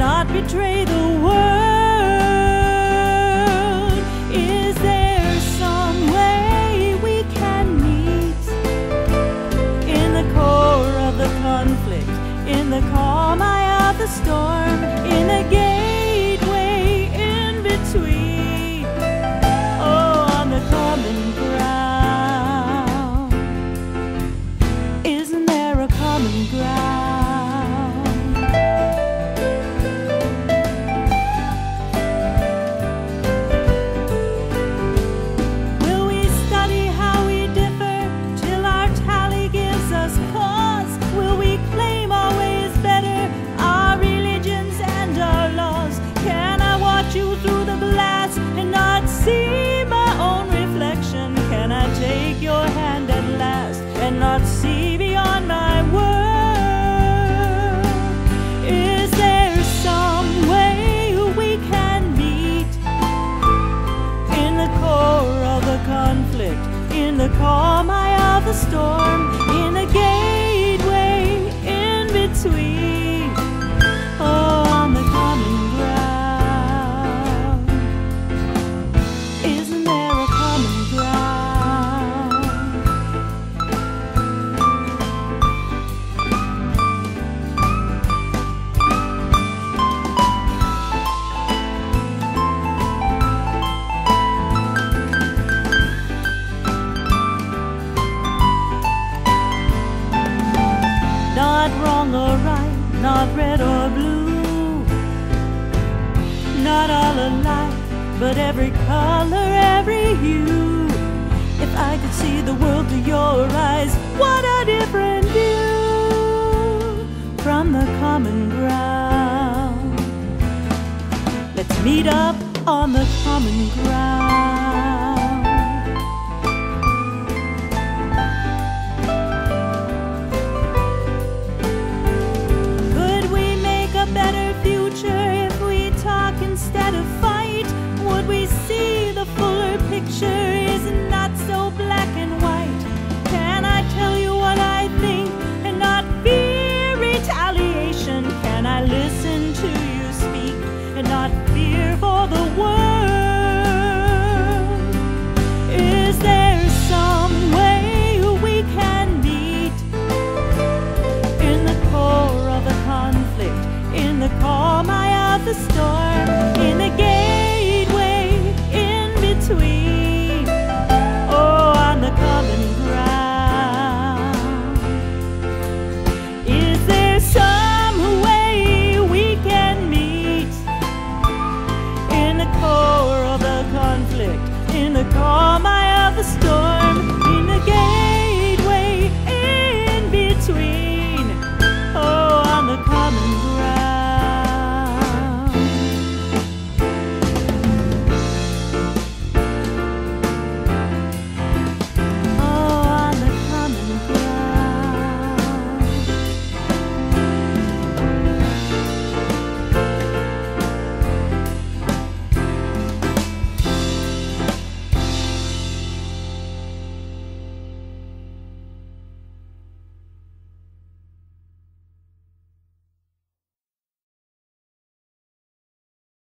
not betray the world. Is there some way we can meet in the core of the conflict, in the calm eye of the storm, in the take your hand at last Not wrong or right, not red or blue. Not all alike, but every color, every hue. If I could see the world through your eyes, what a different view from the common ground. Let's meet up on the common ground. had a fight, would we see the fuller picture is not so black and white? Can I tell you what I think and not fear retaliation? Can I listen to you speak and not fear for the world? Is there some way we can meet in the core of the conflict, in the calm eye of the storm?